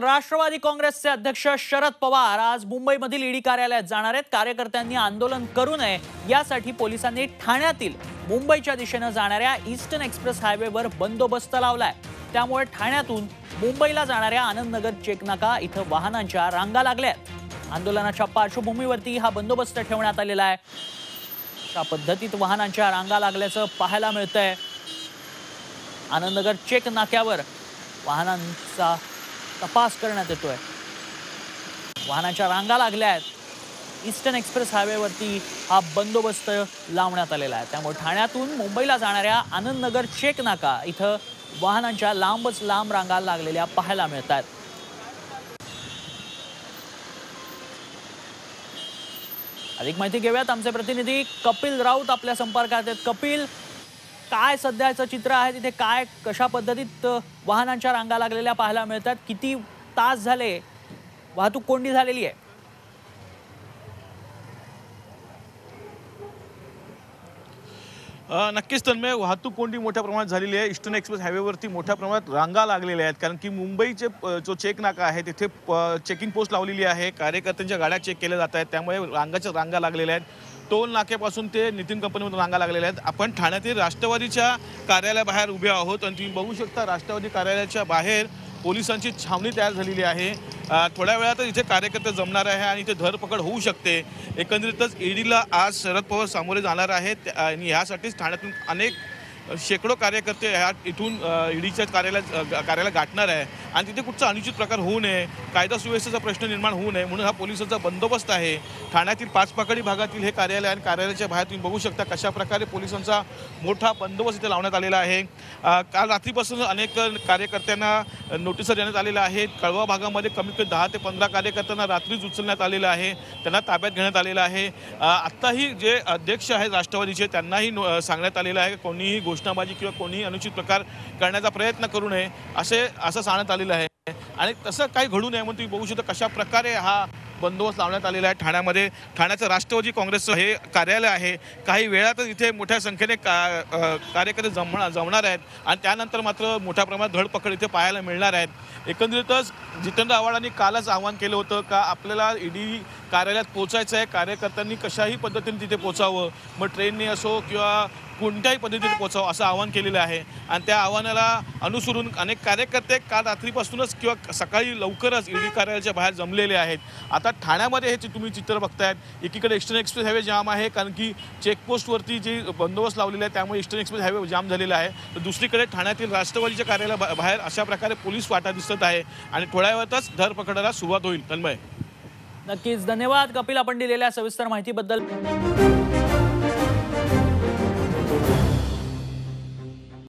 राष्ट्रवादी काँग्रेसचे अध्यक्ष शरद पवार आज मुंबईमधील ईडी कार्यालयात जाणार आहेत. कार्यकर्त्यांनी आंदोलन करू नये यासाठी पोलिसांनी ठाण्यातील मुंबईच्या दिशेनं जाणाऱ्या ईस्टर्न एक्सप्रेस हायवेवर बंदोबस्त लावलाय. त्यामुळे ठाण्यातून मुंबईला जाणाऱ्या आनंदनगर चेकनाका इथं वाहनांच्या रांगा लागल्या आहेत. आंदोलनाच्या पार्श्वभूमीवरती हा बंदोबस्त ठेवण्यात आलेला आहे. अशा पद्धतीत वाहनांच्या रांगा लागल्याचं पाहायला मिळतंय. आनंदनगर चेक नाक्यावर वाहनांचा तपास करण्यात येतोय. वाहनांच्या रांगा लागल्या आहेत. ईस्टर्न एक्सप्रेस हायवेवरती हा बंदोबस्त लावण्यात आलेला आहे. त्यामुळे ठाण्यातून मुंबईला जाणाऱ्या आनंदनगर चेक नाका इथं वाहनांच्या लांबच लांब रांगा लागलेल्या पाहायला मिळत आहेत अधिक माहिती घेऊयात. आमचे प्रतिनिधी कपिल राऊत आपल्या संपर्कात आहेत. कपिल काय सध्याचं चित्र आहे तिथे काय कशा पद्धतीत वाहनांच्या रांगा लागलेल्या पाहायला मिळतात किती तास झाले वाहतूक कोंडी झालेली आहे. नक्कीच तन्मय वाहतूक कोंडी मोठ्या प्रमाणात झालेली आहे. इस्टर्न एक्सप्रेस हायवेवरती मोठ्या प्रमाणात रांगा लागलेल्या आहेत कारण की मुंबईचे जो चेक नाका आहे तिथे चेकिंग पोस्ट लावलेली आहे. कार्यकर्त्यांच्या गाड्या चेक केल्या जात आहेत त्यामुळे रांगाच्या रांगा लागलेल्या आहेत. टोल नाक्यापासून ते नितीन कंपनीमधून रांगा लागलेल्या आहेत. आपण ठाण्यातील राष्ट्रवादीच्या कार्यालयाबाहेर उभे आहोत आणि तुम्ही बघू शकता राष्ट्रवादी कार्यालयाच्या बाहेर पोलिसांची छावणी तयार झालेली आहे. थोड्या वेळातच इथे कार्यकर्ते जमणार आहे आणि इथे धरपकड होऊ शकते. एकंदरीतच ईडीला आज शरद पवार सामोरे जाणार आहेत. आणि ह्यासाठीच ठाण्यातून अनेक शेकडो कार्यकर्ते ह्या इथून ईडीच्या कार्यालयात कार्यालय गाठणार आहे. आणि तिथे कुठचा अनुचित प्रकार होऊ नये कायदा सुव्यवस्थेचा प्रश्न निर्माण होऊ नये म्हणून हा पोलिसांचा बंदोबस्त आहे. ठाण्यातील पाचपाकडी भागातील हे कार्यालय आणि कार्यालयाच्या बाहेर तुम्ही बघू शकता कशा प्रकारे पोलिसांचा मोठा बंदोबस्त इथे लावण्यात आलेला आहे. काल रात्रीपासून अनेक कार्यकर्त्यांना नोटिसा देण्यात आलेल्या आहेत. कळवा भागामध्ये कमीत कमी दहा ते पंधरा कार्यकर्त्यांना रात्रीच उचलण्यात आलेलं आहे. त्यांना ताब्यात घेण्यात आलेलं आहे. आत्ताही जे अध्यक्ष आहेत राष्ट्रवादीचे त्यांनाही सांगण्यात आलेलं आहे. कोणीही गोष्ट घोषणाबाजी किंवा कोणीही अनुचित प्रकार करण्याचा प्रयत्न करू नये असे असं सांगण्यात आलेलं आहे. आणि तसं काही घडू नये म्हणून तुम्ही बघू शकता कशा प्रकारे हा बंदोबस्त लावण्यात आलेला आहे ठाण्यामध्ये. ठाण्याचं राष्ट्रवादी काँग्रेसचं हे कार्यालय आहे. काही वेळातच इथे मोठ्या संख्येने का कार्यकर्ते जमणार जमणार आहेत. आणि त्यानंतर मात्र मोठ्या प्रमाणात धडपकड इथे पाहायला मिळणार आहेत. एकंदरीतच जितेंद्र आव्हाडांनी कालच आवाहन केलं होतं का आपल्याला ईडी कार्यालयात पोचायचं आहे? कार्यकर्त्यांनी कशाही पद्धतीने तिथे पोचावं मग ट्रेनने असो किंवा कोणत्याही पद्धतीने पोचावं असं आवाहन केलेलं आहे. आणि त्या आव्हानाला अनुसरून अनेक कार्यकर्ते काल रात्रीपासूनच किंवा सकाळी लवकरच ईडी कार्यालयाच्या बाहेर जमलेले आहेत. आता ठाण्यामध्ये हे तुम्ही चित्र बघतायत. एकीकडे ईस्टर्न एक्सप्रेस हायवे जाम आहे कारण की चेकपोस्टवरती जी बंदोबस्त लावलेला आहे त्यामुळे ईस्टर्न एक्सप्रेस हायवे जाम झालेला आहे. तर दुसरीकडे ठाण्यातील राष्ट्रवादीच्या कार्यालया बा- बाहेर अशा प्रकारे पोलीस वाटा दिसत आहे आणि थोड्या वेळातच धरपकडाला सुरुवात होईल. तन्मय. नक्कीच. धन्यवाद कपिल आपण दिलेल्या सविस्तर माहितीबद्दल.